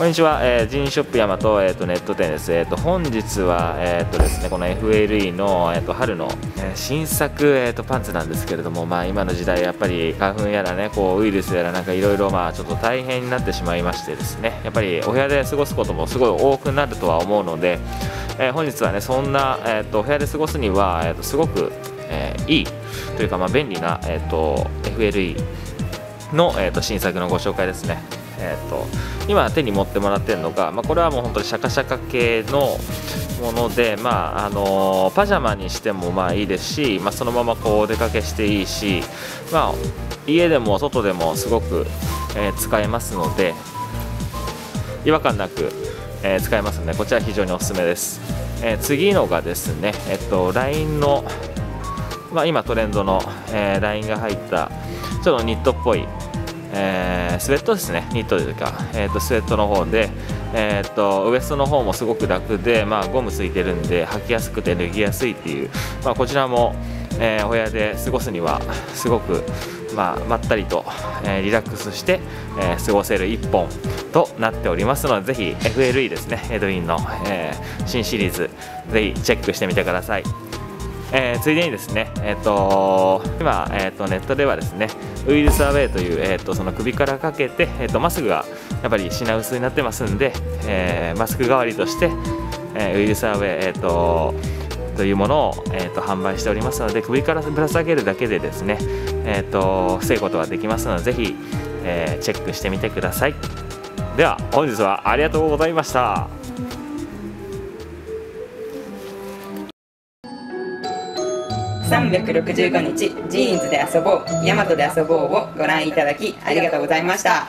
こんにちは、えー、ジーンショップヤマト、えーと、ネット店です。えっ、ー、と本日はえっ、ー、とですねこの FLE のえっ、ー、と春の、え新作えっ、とパンツなんですけれども、まあ今の時代やっぱり花粉やらねこうウイルスやらなんかいろいろまあちょっと大変になってしまいましてですね、やっぱりお部屋で過ごすこともすごい多くなるとは思うので、え本日はねそんなえっ、とお部屋で過ごすにはえっ、とすごく、えいいというかまあ便利なえっ、と FLE のえっ、と新作のご紹介ですね。えーと、今手に持ってもらってるのが、まあ、これはもう本当にシャカシャカ系のもので、まああのー、パジャマにしてもまあいいですし、まあ、そのままこうお出かけしていいし、まあ、家でも外でもすごく、えー、使えますので違和感なく、えー、使えますのでこちら非常におすすめです、え次のがですね、えっと、LINE の、まあ、今トレンドの、え LINE が入ったちょっとニットっぽいえー、スウェットですね、ニットというか、えーと、スウェットの方で、えーと、ウエストの方もすごく楽で、まあ、ゴムついてるんで履きやすくて脱ぎやすいっていう、まあ、こちらも、えー、お部屋で過ごすにはすごく、まあ、まったりと、えー、リラックスして、えー、過ごせる1本となっておりますのでぜひ FLE ですねエドウィンの、え新シリーズぜひチェックしてみてください。えー、ついでにですね、えーと、今、えーと、ネットではですねウイルスアウェイという、えーと、その首からかけて、えー、とマスクがやっぱり品薄になってますんで、えー、マスク代わりとして、えー、ウイルスアウェイ、えー、とというものを、えー、と販売しておりますので首からぶら下げるだけでですね、えー、と防ぐことができますのでぜひ、えー、チェックしてみてください。では本日はありがとうございました。365日ジーンズで遊ぼうヤマトで遊ぼうをご覧いただきありがとうございました。